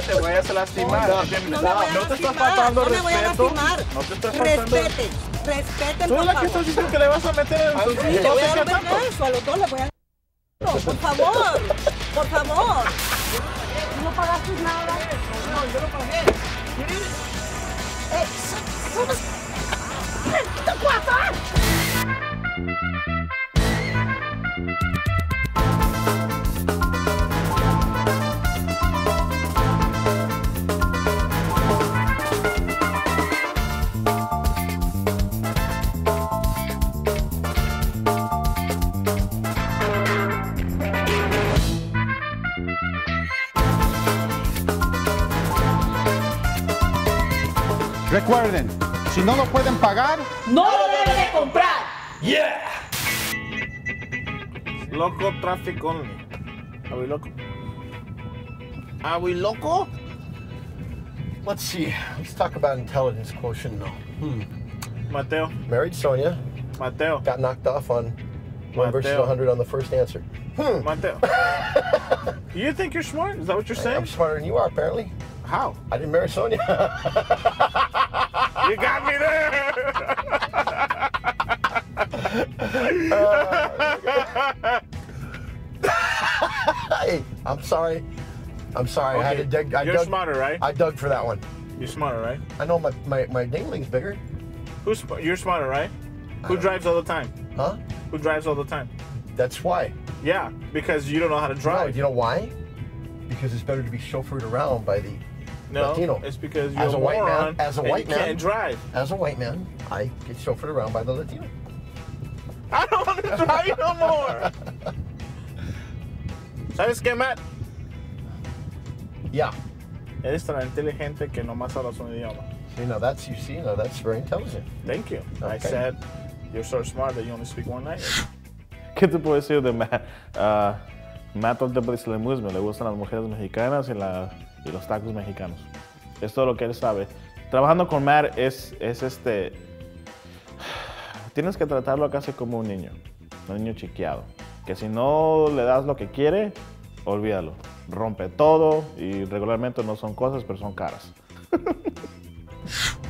que te vayas a lastimar. No, ¿entiendes? no me voy a No te estás faltando no me voy a respeto. lastimar. No te estás faltando. Respeten, respeten, Tú por eres la que estás diciendo que le vas a meter en tus Sí, le voy a dar ¿Qué un tanto? beso, a los dos les voy a No, por favor, por favor. No pagaste nada. No, yo no pagué. Eh, son- son los- ¡Te pasa? Recuerden, si no lo pueden pagar, No lo debe de comprar. Loco traffic only. Are we loco? Are we loco? Let's see. Let's talk about intelligence quotient now. Mateo, Married Sonia, Mateo, got knocked off on one versus 100 on the first answer. Hmm. Mateo. you think you're smart? Is that what you're saying? I'm smarter than you are, apparently. How? I didn't marry Sonia. You got me there. hey, I'm sorry. I'm sorry. I had to Okay, dig. I You're dug, smarter, right? I dug for that one. You're smarter, right? I know my, my, my dingling's bigger. Who's you're smarter, right? Who uh, drives all the time? Huh? Who drives all the time? That's why. Yeah, because you don't know how to No, drive. you know why? Because it's better to be chauffeured around by the no, Latino. it's because you're As a white man- as a white man. can't drive. As a white man, I get chauffeured around by the Latino. I don't want to drive no more. ¿Sabes qué, Matt? Yeah. Eres tan inteligente que nomás hablas un idioma. See, now that's you see, now that's very intelligent. Thank you. I said you're so smart that you only speak one language. ¿Qué te puedo decir de Matt? Uh, Matt Musme, le gustan las mujeres mexicanas y, la- y los tacos mexicanos. Es todo lo que él sabe. Trabajando con Matt es, es este... Tienes que tratarlo casi como un niño, un niño chiqueado. Que si no le das lo que quiere, olvídalo. Rompe todo y regularmente no son cosas, pero son caras.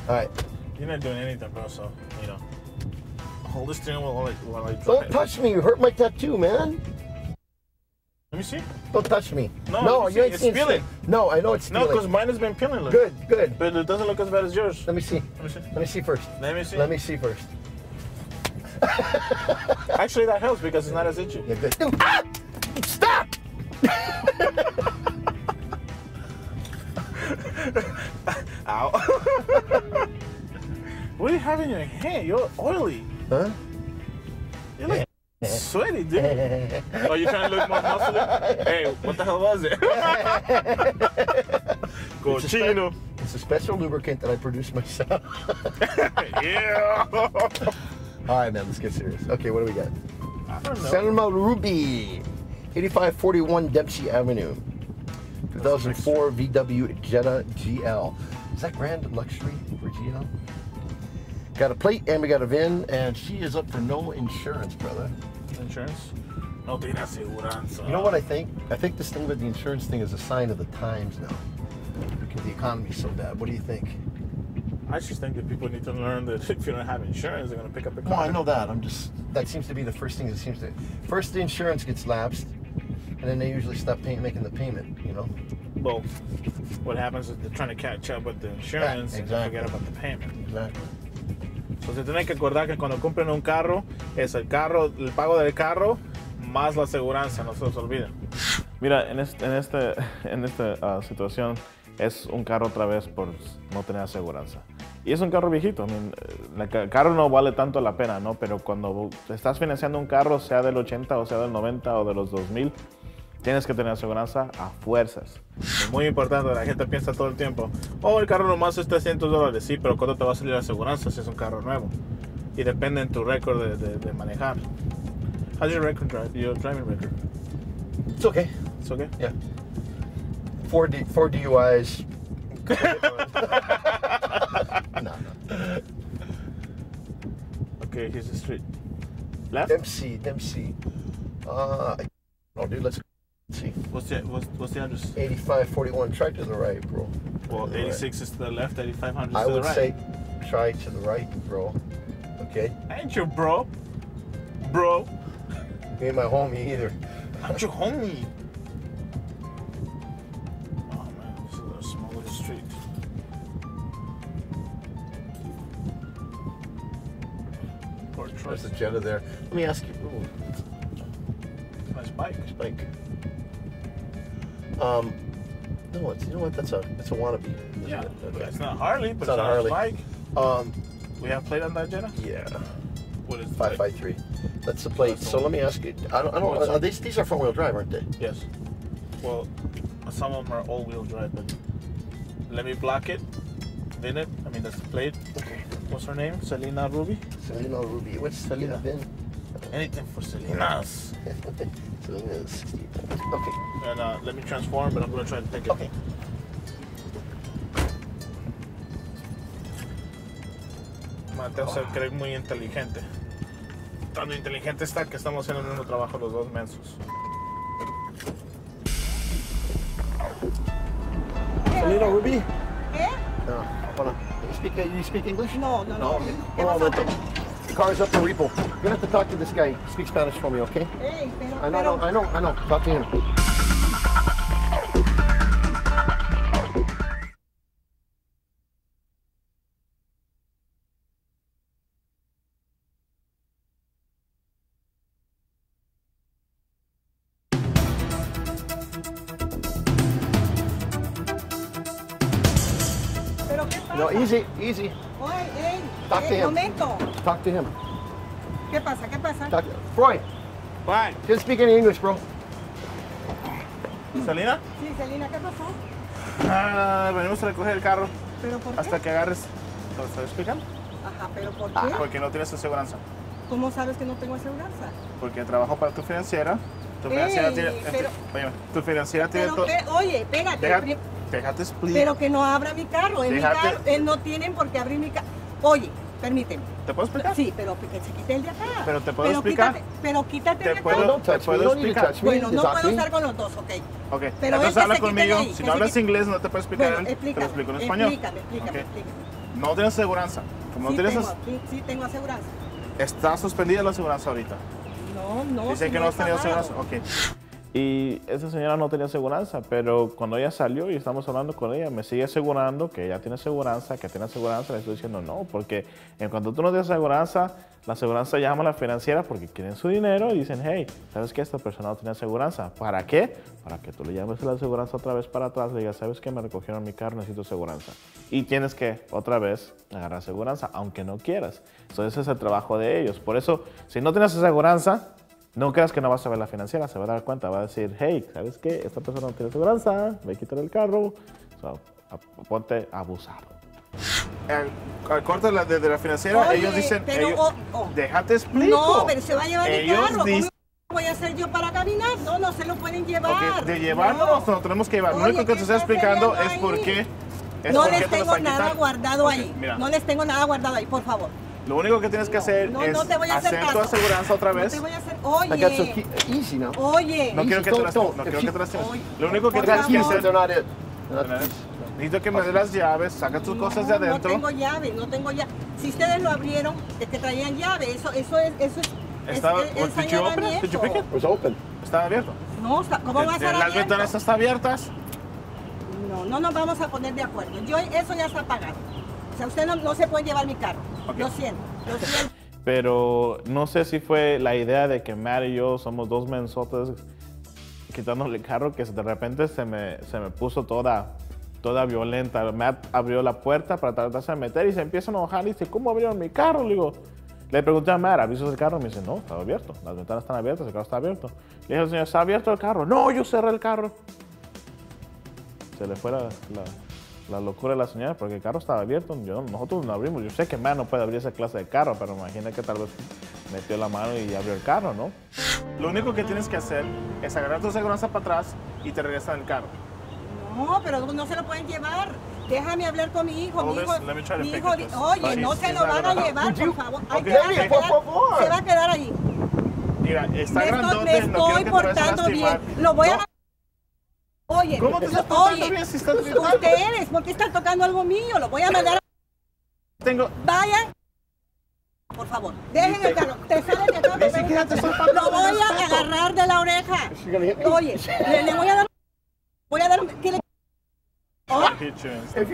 All right. You're not doing anything, bro. So you know, hold the steering wheel while I, while I Don't touch me. You hurt my tattoo, man. Let me see. Don't touch me. No, no you see. ain't It's peeling. No, I know it's peeling. No, because mine has been peeling. Look. Good, good. But it doesn't look as bad as yours. Let me see. Let me see. Let me see first. Let me see. Let me see first. Actually, that helps because it's not as itchy. Yeah, good. Ah! Stop! Ow. what do you have in your hand? You're oily. Huh? You're like sweaty, dude. oh, you trying to look more muscular? Hey, what the hell was it? Cochino. It's a special lubricant that I produce myself. yeah. All right, man, let's get serious. Okay, what do we got? I don't know. Cinema Ruby, 8541 Dempsey Avenue, 2004 VW Jetta GL. Is that grand luxury for GL? Got a plate and we got a VIN, and she is up for no insurance, brother. Insurance? No tiene aseguranza. You know what I think? I think this thing with the insurance thing is a sign of the times now. Because the economy's so bad. What do you think? I just think that people need to learn that if you don't have insurance, they're gonna pick up the car. No, I know that. I'm just that seems to be the first thing that seems to. First, the insurance gets lapsed, and then they usually stop paying, making the payment. You know. Well, what happens is they're trying to catch up with the insurance and exactly. forget about the payment. Exactly. Entonces tienen que acordar que cuando compren un carro, es el carro, el pago del carro más la aseguranza, no se los olviden. Mira, en, este, en, este, en esta ah, situación es un carro otra vez por no tener aseguranza. Y es un carro viejito. Mean, eh, el carro no vale tanto la pena, ¿no? Pero cuando estás financiando un carro, sea del 80 o sea del 90 o de los 2000, tienes que tener aseguranza a fuerzas. Es muy importante, la gente piensa todo el tiempo, oh, el carro nomás es 300 dólares. Sí, pero ¿cuándo te va a salir la aseguranza si es un carro nuevo? Y depende en tu récord de, de, de manejar. How's your record drive? Your driving record? It's okay. It's okay? Yeah. Four D, four DUIs. no, no. Okay, here's the street. Left? Dempsey, Dempsey. Uh, oh, dude, let's. See, What's the what's, what's the address? 8541. Try to the right, bro. Well, To the right. 86 is to the left, 8500 is I to the right. I would say try to the right, bro. Okay? I ain't your bro, bro. You ain't my homie either. I'm your homie. Oh man, this is a small little street. Poor There's the Jetta there. Let me ask you. Ooh, Nice bike. Spike. Um, no, it's, you know what? That's a it's a wannabe. Yeah, it? Okay. it's not Harley, but It's it's, not a Harley. bike. Um, We have plate on that Jetta. yeah, What is five five three. That's the plate. That's So let me ask you. I don't. I don't. These these are front wheel drive, aren't they? Yes. Well, some of them are all-wheel drive, but let me block it. Vin it. I mean, that's the plate. Okay. What's her name? Selena Ruby. Selena Ruby. What's Selena Vin? Anything for Selena's. Selena's. Okay. And uh, let me transform, but I'm gonna try to take it. Okay. Mateo se cree muy inteligente. Tan inteligente está que estamos haciendo el mismo trabajo los dos mensos. Selena Ruby. ¿Qué? No. Hold on. You speak. You speak English? No, no, no. okay. ¿Qué Hold on, pasó? Beto. The car's up for repo. You're gonna have to talk to this guy. Speak Spanish for me, okay? Ey, pero, I know, pero, I know, I know. Talk to him. pero ¿qué pasa? No, easy, easy. Oye, ey, Talk to eh, him. momento. Talk to him. ¿Qué pasa? ¿Qué pasa? Talk. Freud. Bye. Just speak any English, bro. Selena, Sí, Celina, ¿qué pasó? ah, venimos a recoger el carro ¿Pero por qué? hasta que agarres. ¿Te lo estoy explicando? Ajá, ¿pero por Ah, qué? Porque no tienes aseguranza. ¿Cómo sabes que no tengo aseguranza? Porque trabajo para tu financiera. Tu Ey, financiera tiene. pero- Oye, tu financiera tiene Pero todo. que, oye, espérate. Déjate explicar. pero que no abra mi carro. En mi carro eh, no tienen por qué abrir mi carro. Oye, permíteme. ¿Te puedo explicar? Sí, pero que se quite el de acá. Pero te puedo explicar. Quítate, pero quítate Te de acá. puedo- touch te puedo explicar. Bueno, no puedo estar con los dos, ok. Ok, Pero entonces que habla conmigo. ahí, si no hablas quite- inglés, no te puedo explicar. Bueno, te lo explico en español. Explícame, explícame, explícame. No tienes aseguranza. Como no Sí tienes tengo, as- sí, sí tengo aseguranza. Está suspendida la aseguranza ahorita. No, no. Dice si que no has tenido aseguranza. Ok. Y esa señora no tenía aseguranza, pero cuando ella salió y estamos hablando con ella, me sigue asegurando que ella tiene aseguranza, que tiene aseguranza. Le estoy diciendo no, porque en cuanto tú no tienes aseguranza, la aseguranza llama a la financiera porque quieren su dinero y dicen, hey, ¿sabes qué? Esta persona no tiene aseguranza. ¿Para qué? Para que tú le llames a la aseguranza otra vez para atrás le digas, ¿sabes qué? Me recogieron mi carro, necesito aseguranza. Y tienes que otra vez agarrar aseguranza, aunque no quieras. Entonces ese es el trabajo de ellos. Por eso, si no tienes aseguranza, no creas que no vas a ver la financiera, se va a dar cuenta, va a decir, hey, ¿sabes qué? Esta persona no tiene aseguranza, ve a quitar el carro, so, a- ponte abusado. Al, al corte de la, de, de la financiera, Oye, ellos dicen. pero, ellos- oh, oh. Déjate explico. No, pero se va a llevar ellos mi carro. ¿Cómo dicen- voy a hacer yo para caminar? No, no se lo pueden llevar. Ok, de llevarnos, No. nos lo tenemos que llevar. lo único que ¿qué te estoy estás explicando es ahí? por qué. es No por qué les te lo tengo están nada guardado Ok, ahí. Mira, No les tengo nada guardado ahí, por favor. lo único que tienes que hacer No, es no te voy a hacer hacer tu aseguranza otra No vez. te voy a hacer. I got some Oye, key- easy now. oye. No quiero que te las no quiero que te lastimes. Oye, Lo único que tienes que hacer. Necesito que me des las llaves, saca tus cosas de No, adentro. No tengo llave, no tengo llave. Si ustedes lo abrieron, es que traían llave. Eso, eso es, eso es. Estaba- es, es, did you open it? Did you pick it? It was open. Estaba abierto. No, está- ¿cómo va a estar las ventanas están abiertas. No, no nos vamos a poner de acuerdo. Yo, eso ya está pagado. O sea, usted no, no se puede llevar mi carro. Ok. Lo siento, lo siento. Pero no sé si fue la idea de que Matt y yo somos dos mensotes quitándole el carro que de repente se me, se me puso toda, toda violenta. Matt abrió la puerta para tratarse de meter y se empieza a enojar y dice, ¿cómo abrieron mi carro? Le digo, le pregunté a Matt, ¿avisos el carro? Me dice, no, estaba abierto. Las ventanas están abiertas, el carro está abierto. Le dije al señor, ¿está abierto el carro? No, yo cerré el carro. Se le fue la- la locura de la señora porque el carro estaba abierto. Yo, nosotros no abrimos. Yo sé que Matt no puede abrir esa clase de carro, pero imagina que tal vez metió la mano y abrió el carro, ¿no? Lo único que tienes que hacer es agarrar tu aseguranza para atrás y te regresan el carro. No, pero no se lo pueden llevar. Déjame hablar con mi hijo. Mi hijo, me mi hijo oye, no se lo van a llevar, por favor. Ay, Okay, quédate, okay, por favor. Se va a quedar ahí. Mira, está Me estoy, grandote, me no quiero estoy que te vayas a portando bien. Lo voy a No. Oye, ¿Cómo te estás oye, bien si estás gritando? ustedes, ¿por qué están tocando algo mío? Lo voy a mandar. a- Tengo. Vayan. Por favor, dejen el carro. Te salen de acá. Ni siquiera te estoy Lo voy a agarrar de la oreja. Oye, le, le voy a dar. Voy a dar un. ¿qué le- Oh,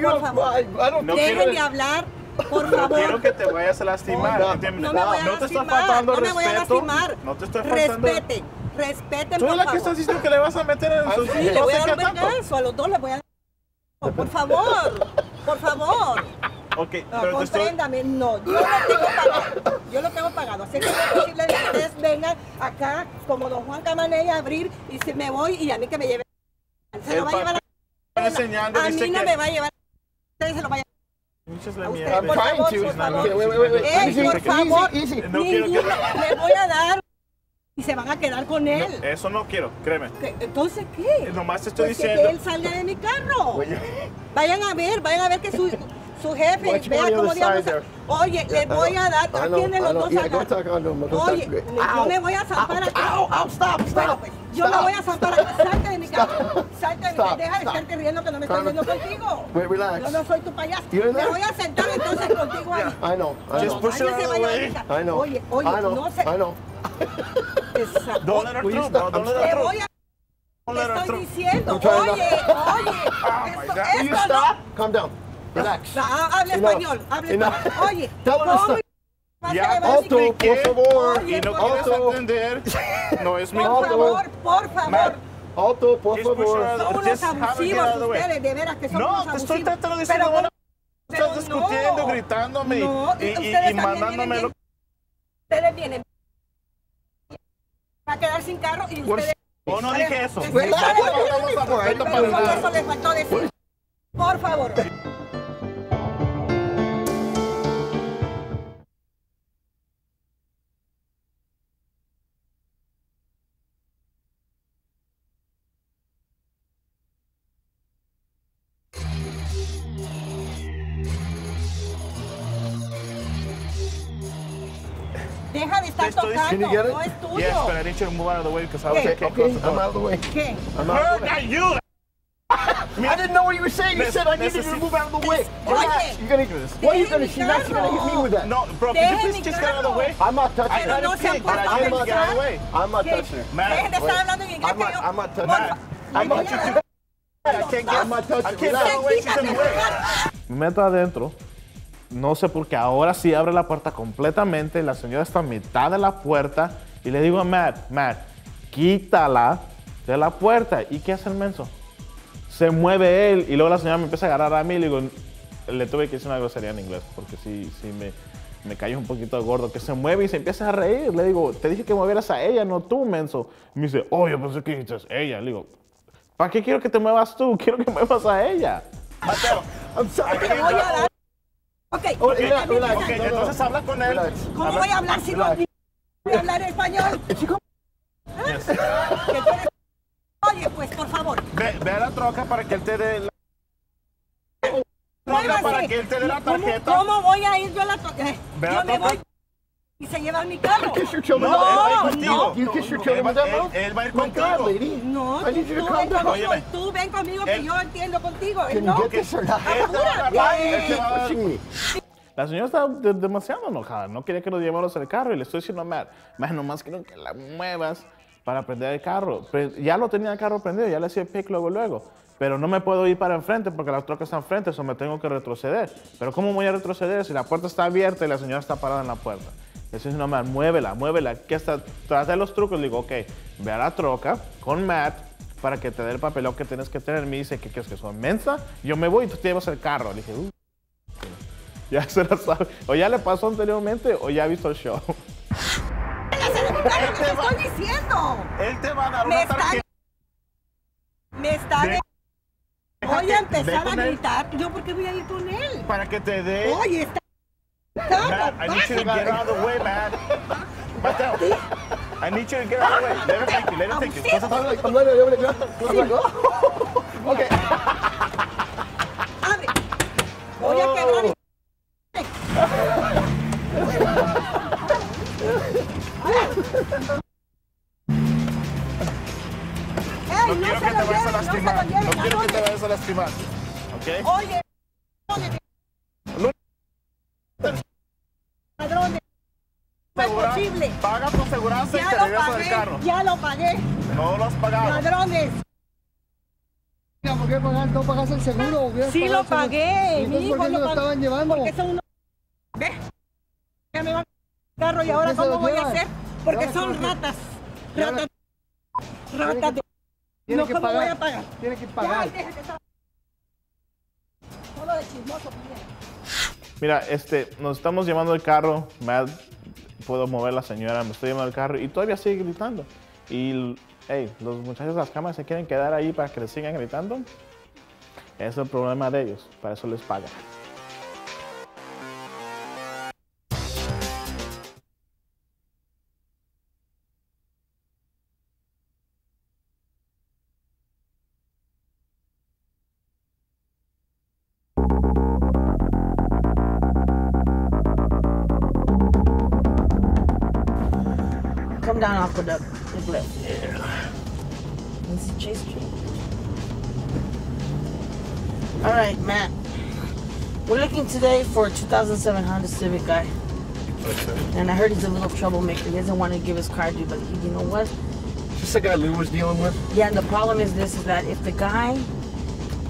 Por favor. No dejen quiero- de hablar, por No favor. quiero que te vayas a lastimar. No, ¿entiendes? No me voy a No te estoy lastimar, faltando no me voy a respeto. lastimar. No te estoy faltando. Respeten, respeten, Tú por la que estás diciendo que le vas a meter en sus Sí, le voy a dar un vergazo, a los dos les voy a dar. Por favor, por favor. Ok, No, pero te estoy. compréndame, no, yo lo tengo pagado. Yo lo tengo pagado. Así que no es posible que ustedes vengan acá como don Juan Camaney a abrir y si me voy y a mí que me lleve. Se lo va a llevar a, enseñando, a mí no que- me va a llevar. Ustedes se lo vayan Pinches a de usted, mierda. por favor, por favor. Easy, por favor. No quiero que- le voy a dar y se van a quedar con él. No, eso no quiero, créeme. ¿Qué- Entonces, ¿qué? Nomás te estoy Pues que diciendo. él salga de mi carro. Wait, Vayan a ver, vayan a ver que su, su jefe Watch vea cómo diablos. side there. Oye, les voy a dar, I know, atienden I los know. dos Yeah, Oye, talk. yo me voy a zampar ow, ow, stop, Bueno, stop. pues, yo me stop. voy a zampar acá. Salte de mi carro. Salte de mi Stop, carro. Deja de stop. estarte riendo que no me estoy riendo contigo. Wait, relax. Yo no soy tu payaso. Me there? voy a sentar entonces contigo ahí. I know, I Just know. push it out of the way. I know. Oye, oye, no sé. I know. Exacto. Te Te let her estoy diciendo, oye, oye, esto, you esto no- stop? Calm down. Relax. Ah, habla Enough. español, habla Enough. español. Oye, ¿cómo stop. vas a Ya, Alto, por favor. Oye, Y no por quieres entender. No es mi Por favor, por favor. Matt, Alto, por favor. Son unos abusivos ustedes, de veras que son No, unos te abusivos. estoy tratando de decir Pero, Estás discutiendo, no. gritándome y- No, y, mandándome lo bien. Ustedes vienen a quedar sin carro y ustedes... Oh, no dije eso. Nada. eso les faltó decir. Por favor. Deja de estar Te estoy- tocando, Can you get it? no es tuyo. Yes, but I need you to move out of the way because I was Okay, okay, Okay, I'm out of the way. ¿Qué? I'm out of Her, the way. not you. I didn't know what you were saying. You Nes- said I needed to necesito- move out of the way. Oye, Relax. You're gonna. What are you gonna? She's not gonna hit me with that. No, bro, could you Dejen please mi just get out of the carro. way? I'm not touching I her. Pero had no a se han pick, but puesto I a didn't get out of the way. I'm not ¿Qué? touching her. Matt, Dejen de estar hablando en inglés I'm que not- yo... I'm not touching Por her. fa- I'm not Oye, touching her. I can't get, I'm not touching I her. can't get out of the way. She's in the way. Me meto adentro. No sé por qué ahora sí abre la puerta completamente. La señora está a mitad de la puerta. Y le digo a Matt, Matt, quítala de la puerta. ¿Y qué hace el menso? Se mueve él. Y luego la señora me empieza a agarrar a mí. Le digo, le tuve que decir una grosería en inglés. Porque sí, sí me, me cayó un poquito gordo. Que se mueve y se empieza a reír. Le digo, te dije que movieras a ella, no tú, menso. Me dice, oh, yo pensé que dijiste ella. Le digo, ¿para qué quiero que te muevas tú? Quiero que muevas a ella. Mateo, I'm sorry. Voy a dar... Ok, Oh, ok, relax, relax. ok, entonces habla con él. ¿Cómo voy a hablar si no voy a hablar español? Come- Yes. Eres- Oye, pues, por favor, Ve, ve a la troca para que él te dé la troca para que él te dé la ¿Cómo- tarjeta. ¿Cómo voy a ir yo a la troca? Ve a Yo la me troca. voy y se lleva mi carro. Kiss your children. No, él va a ir No, contigo. You kiss your Él children va- with that él- mouth? Él va a ir My God, contigo. lady. No, I need you tú, to tú calm ven down. conmigo, Óyeme. tú ven conmigo que Él- yo entiendo contigo. Can Él you no. get this or not? Él te va a Apúrate. agarrar, él te va a dar- Pushing me. La señora está de- demasiado enojada, no quería que nos lleváramos el carro y le estoy diciendo a Matt, Matt, nomás quiero que la muevas para prender el carro. Pre- ya lo tenía el carro prendido, ya le hacía el pick luego, luego. Pero no me puedo ir para enfrente porque la troca está enfrente, eso me tengo que retroceder. Pero ¿cómo voy a retroceder si la puerta está abierta y la señora está parada en la puerta? Diciendo a Matt, muévela, muévela, que hasta trata de los trucos. Le digo, ok, ve a la troca con Matt para que te dé el papeleo que tienes que tener. Me dice, ¿qué crees que soy mensa? Yo me voy y tú te llevas el carro. Le dije, "Uh". Ya se la sabe. O ya le pasó anteriormente o ya ha visto el show. Claro, te estoy diciendo. Él te va a dar Me una está... tarjeta. Me está... Ve- Voy a empezar a gritar. ¿Yo por qué voy a ir con él? Para que te dé. Oye, está... Matt, I need you to get out of the way, man. Mateo, I need you to get out of the way. Let him take you, let him take you. I'm letting I'm like, okay. Abre. Voy a quebrar... el- No quiero que te vayas a lleven, no se lastimar. No quiero que te vayas a lastimar. ¿Ok? Oye, ladrones. No es posible. Paga tu seguridad y te Ya lo regresas del pagué, carro. ya lo pagué. No lo has pagado. Ladrones. ¿Por qué pagar, no pagas el seguro? Sí lo el pagué. ¿Y Mi hijo por qué lo lo estaban llevando? Porque son unos... ¿Ves? Ya me van a carro y ahora cómo voy a hacer? Porque ahora son ratas. Ratas. Ratas. No, que ¿cómo pagar. voy a pagar? Tiene que Ya, pagar. déjate estar- Solo de chismoso, primero. Mira, este, nos estamos llevando el carro, me puedo mover la señora, me estoy llevando el carro y todavía sigue gritando. Y, hey, los muchachos de las cámaras se quieren quedar ahí para que les sigan gritando. Es el problema de ellos, para eso les pagan. For a 2007 Honda Civic guy. And I heard he's a little troublemaker. He doesn't want to give his car due, but he, you know what? Is this the guy Lou was dealing with? Yeah, and the problem is this: is that if the guy,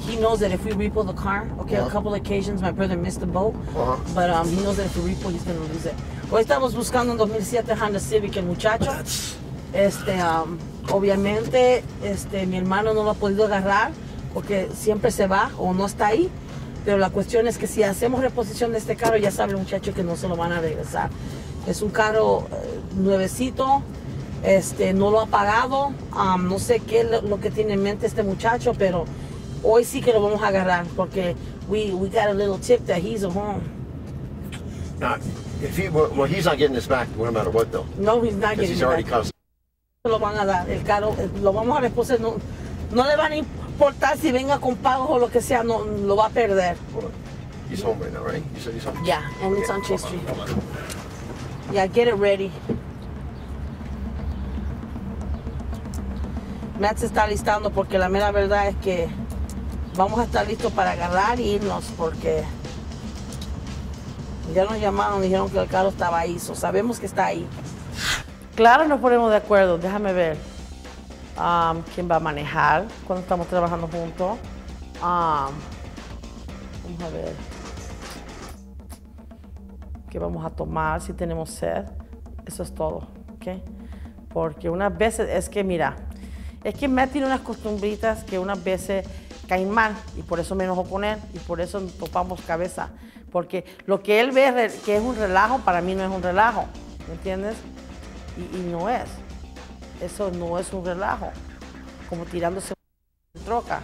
he knows that if we repo the car, okay, Yeah. a couple occasions my brother missed the boat, Uh-huh. but um, he knows that if we repo, he's gonna lose it. Hoy estamos buscando un 2007 Honda Civic el muchacho. Este, um, obviamente, este, mi hermano no lo ha podido agarrar porque siempre se va o no está ahí. Pero la cuestión es que si hacemos reposición de este carro, ya sabe el muchacho que no se lo van a regresar. Es un carro eh, nuevecito, este, no lo ha pagado. um, no sé qué es lo, lo que tiene en mente este muchacho, pero hoy sí que lo vamos a agarrar porque we, we got a little tip that he's at home. not. If he, well, well, he's not getting this back no matter what though, No, he's not getting he's it already back. caused. lo van a dar, el carro, eh, lo vamos a reposar, no, no le van a importar si venga con pagos o lo que sea, no, lo va a perder. On. He's home right now, right? You said he's home. Yeah, and it's Okay, on Chase hold Street. hold on. Yeah, get it ready. Matt se está listando porque la mera verdad es que vamos a estar listos para agarrar e irnos porque ya nos llamaron, dijeron que el carro estaba ahí, so sabemos que está ahí. Claro, nos ponemos de acuerdo, déjame ver um, quién va a manejar cuando estamos trabajando juntos. Um, vamos a ver qué vamos a tomar, si tenemos sed. Eso es todo, ¿ok? Porque unas veces, es que mira, es que Matt tiene unas costumbritas que unas veces caen mal y por eso me enojo con él y por eso topamos cabeza. Porque lo que él ve que es un relajo, para mí no es un relajo, ¿me entiendes? Y, y no es. Eso no es un relajo. Como tirándose en troca.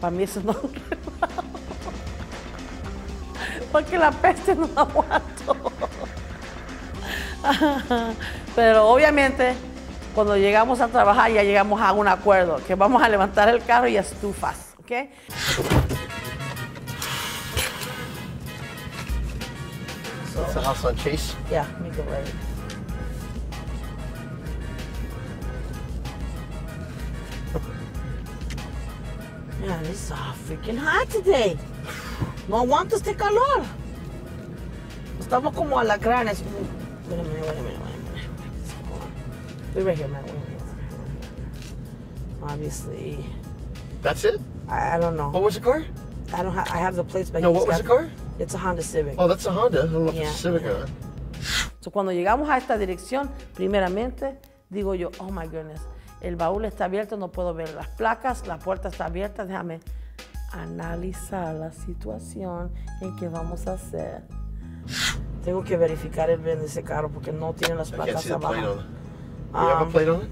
Para mí eso no es un relajo. Porque la peste no la aguanto. Pero obviamente, cuando llegamos a trabajar, ya llegamos a un acuerdo, que vamos a levantar el carro y estufas, ¿ok? That's the house on Chase. Yeah, it ready. Man, it's uh, freaking hot today. No aguanto este calor. Estamos como alacranes. Wait a minute, wait a minute, wait a minute. Be right here, man. Wait a minute. Obviously, That's it. I, I don't know. What was the car? I don't have. I have the plates, but No, what was the car? It's a Honda Civic. Oh, that's a Honda. I don't know if Yeah. it's a Civic or not. So, cuando llegamos a esta dirección, primeramente digo yo, oh my goodness, el baúl está abierto, no puedo ver las placas, la puerta está abierta, déjame analizar la situación en que vamos a hacer. Tengo que verificar el bien de ese carro porque no tiene las placas the abajo. on it. You have a Um, plate on it?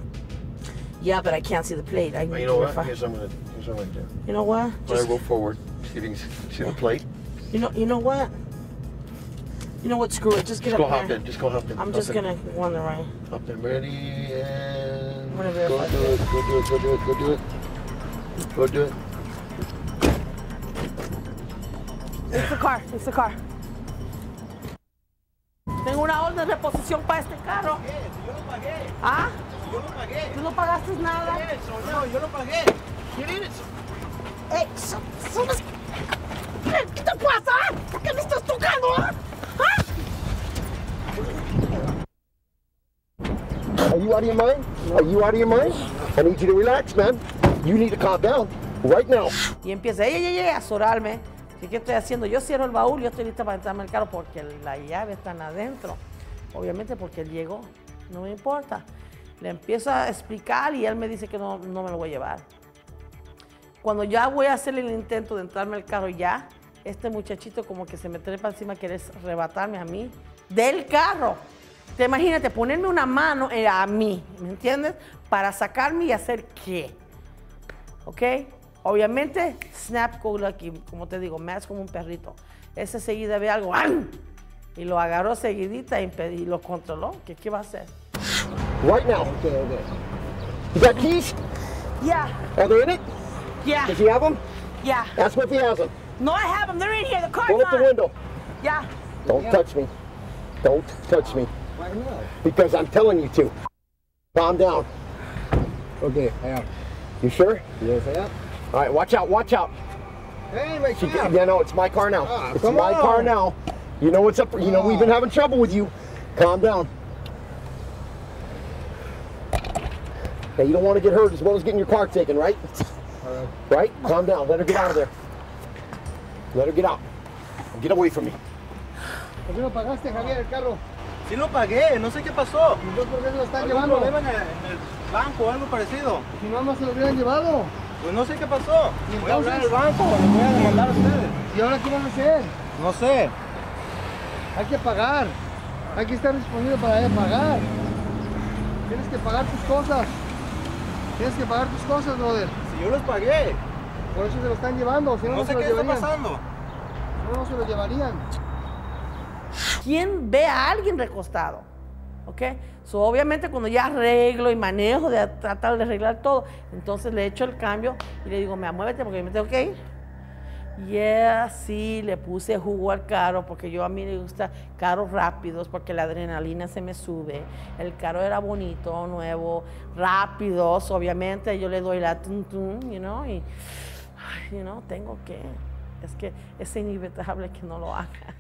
Yeah, but I can't see the plate. I Oh, need you know what? verify. Here's what I'm gonna, here's what I'm gonna do. You know what? When I Just- roll forward, see if you can see the plate. you know, you know what? You know what? Screw it. Just get Just go up hop there. in. Just go hop in. I'm Hop just in. gonna wander right. Hop in. Ready and Go do it. Go do it. Go do it. Go do it. Go do it. It's the car, it's the car. Tengo una orden de reposición para este carro. ¿Ah? Yo lo pagué. Tú no pagaste nada. Eso, no, yo lo pagué. Ey, so- somos- ¿Qué te pasa? ¿Por qué me estás tocando? ah? Are you out of your mind? Are you out of your mind? I need you to relax, man. You need to calm down right now. Y empieza ey, ey, ey, a zorarme. ¿Qué, ¿Qué estoy haciendo? Yo cierro el baúl, yo estoy lista para entrarme al carro porque la llave está adentro. Obviamente porque él llegó, no me importa. Le empiezo a explicar y él me dice que no, no me lo voy a llevar. Cuando ya voy a hacer el intento de entrarme al carro ya, este muchachito como que se me trepa encima, quiere arrebatarme a mí del carro. Te imagínate, ponerme una mano eh, a mí, ¿me entiendes? Para sacarme y hacer qué. ¿ok? Obviamente, Snap Cool aquí, como te digo, me hace como un perrito. Ese seguida ve algo y lo agarró seguidita y, lo controló. ¿Qué, ¿Qué va a hacer? Right now. You got keys? Yeah, Are they in it? yeah, Does he have them? yeah. Ask him if he has them. No, I have them. They're in here. The car's Pull up the window. Yeah. Don't touch me. Don't touch me. Why not? Because I'm telling you to. Calm down. Okay, I am. You sure? Yes, I am. All right, watch out, watch out. Hey, my She, car. yeah, no, it's my car now. Ah, it's my on. car now. You know what's up. You know we've been having trouble with you. Calm down. Hey, you don't want to get hurt as well as getting your car taken, right? All right. Right? Calm down. Let her get out of there. Let her get out. Get away from me. Sí lo pagué, no sé qué pasó. Entonces, ¿por qué se lo están ¿Algún llevando? problema en el, en el banco o algo parecido? Si no, no se lo hubieran llevado. Pues no sé qué pasó. ¿Y Voy a hablar al banco, les voy a demandar a ustedes. ¿Y ahora qué van a hacer? No sé. Hay que pagar. Hay que estar disponible para pagar. Tienes que pagar tus cosas. Tienes que pagar tus cosas, brother. Si yo los pagué, Por eso se lo están llevando. Si no, no no sé se lo qué está llevarían. pasando. Si no, no se lo llevarían. ¿Quién ve a alguien recostado? ¿Ok? So, obviamente cuando ya arreglo y manejo de tratar de arreglar todo, entonces le echo el cambio y le digo, me muévete porque yo me tengo que ir. Yeah, sí, le puse jugo al carro porque yo a mí me gusta carros rápidos porque la adrenalina se me sube. El carro era bonito, nuevo, rápidos, obviamente yo le doy la tum tum, you know, y, you know, tengo que, es que es inevitable que no lo haga.